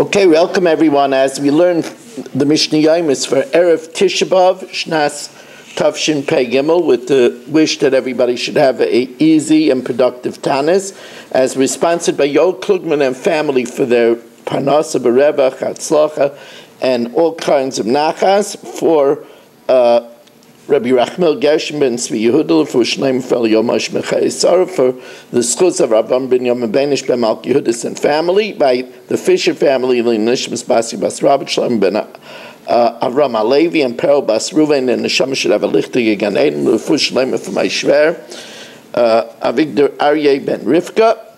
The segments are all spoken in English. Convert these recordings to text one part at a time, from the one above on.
Okay, welcome everyone. As we learn the Mishnah Yomis for Erev Tisha B'av, Shnas Tavshin Pei Gimel, with the wish that everybody should have a easy and productive Tanis, as we're sponsored by Yo Klugman and family for their Parnasa Bereva, Chatzlacha, and all kinds of nachas for uh, Rabbi Rachmil Gershon ben Tzvi Yehudel for Shneim Fel Yomash Mechayisar for the schools of Rabban ben Yom Benish ben Malk Yehudis and family by the Fisher family the Nishmas Basi Bas Rabbi Shalom ben uh, Avram Alevi and Perel Bas Ruven and the have a lichtig again Eden Lefu Shleim for my Shver uh, Avigdor Aryeh ben Rivka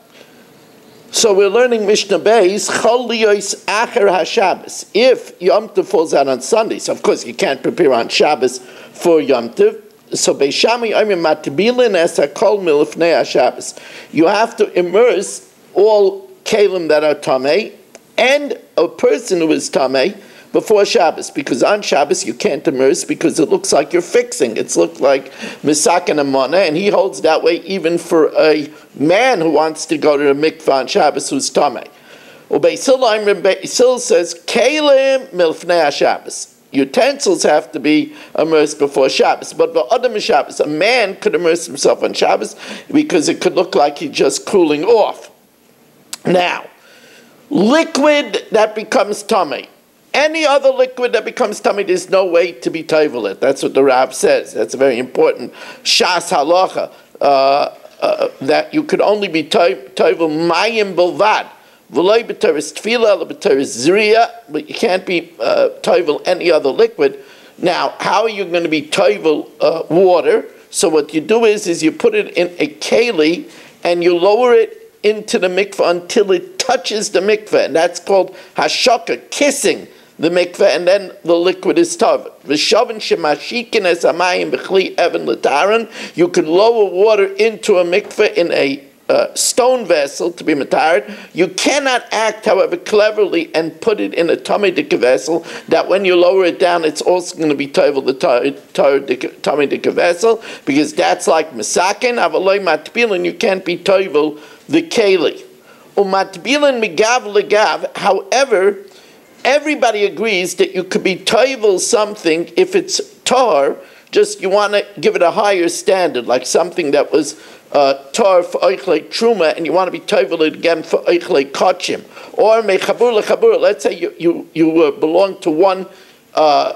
so we're learning Mishnah Beis, Chol Liyos Acher HaShabbos. If Yom Tov falls out on Sundays, of course you can't prepare on Shabbos for Yom Tov. So Beis Shammai Omer Matbilin Es HaKol Milifnei HaShabbos. You have to immerse all kalim that are tamei and a person who is tamei before Shabbos, because on Shabbos you can't immerse because it looks like you're fixing. It's looked like Misak and Amana, and he holds that way even for a man who wants to go to the mikvah on Shabbos who's Tameh. Sil says, Kalim milfnei Shabbos. Utensils have to be immersed before Shabbos. But for other Shabbos, a man could immerse himself on Shabbos because it could look like he's just cooling off. Now, liquid that becomes tummy. Any other liquid that becomes tummy, there's no way to be toivel That's what the Rab says. That's a very important shas halacha. Uh, uh, that you could only be toivel mayim bilvad. V'loy b'teres tefillah, b'teres zriya, but you can't be uh, toivel any other liquid. Now, how are you going to be toivel uh, water? So what you do is, is you put it in a keli and you lower it into the mikveh until it touches the mikveh, and that's called hashaka, kissing the mikveh, and then the liquid is tov. V'shavin shemashikin es amayim b'chli even l'taran. You could lower water into a mikveh in a stone vessel to be matared. You cannot act, however, cleverly and put it in a tamidik vessel that when you lower it down, it's also going to be tovel the tamidik vessel because that's like misakin, avaloi matbilin, you can't be tovel the keli. Um, Umatbilin migav legav, however, everybody agrees that you could be toivel something if it's tar, just you want to give it a higher standard, like something that was uh, tar for oichle truma, and you want to be toivel it again for oichle kachim. Or mechabur lechabur, let's say you, you, you uh, belong to one, uh,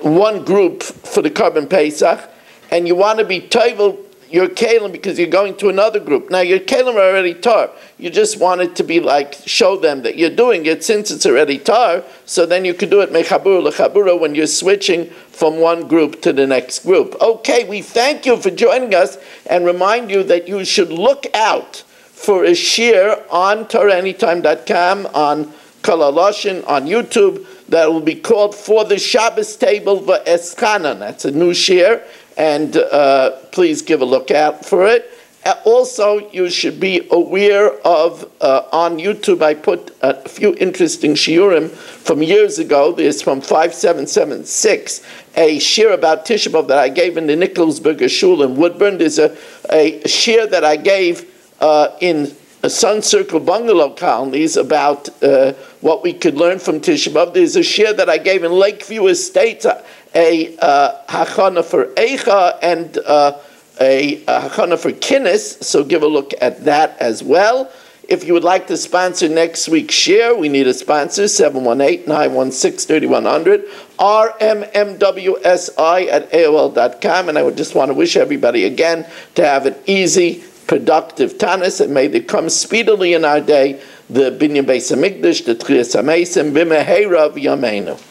one group for the korban Pesach, and you want to be toivel your kalim because you're going to another group. Now your kalim are already tar. You just want it to be like show them that you're doing it since it's already tar. So then you could do it mechabur lechabura when you're switching from one group to the next group. Okay, we thank you for joining us and remind you that you should look out for a share on TorahAnytime.com on Kol Haloshon on YouTube that will be called for the Shabbos table for Eschanan. That's a new share and uh, please give a look out for it. Uh, also, you should be aware of uh, on YouTube. I put a few interesting shiurim from years ago. There's from 5776, a shir about Tisha B'av that I gave in the Nikolsburger Shul in Woodburn. There's a, a shir that I gave uh, in Sun Circle Bungalow colonies about uh, what we could learn from Tisha B'av. There's a share that I gave in Lakeview Estates a uh, hachana for Eicha and uh, a, a hachana for Kinnis, so give a look at that as well. If you would like to sponsor next week's share, we need a sponsor, 718-916-3100, rmmwsi at AOL.com. And I would just want to wish everybody again to have an easy, productive Tanis, and may there come speedily in our day the Binyan Beis HaMikdash, the Trias HaMesim, B'mehera V'yameinu.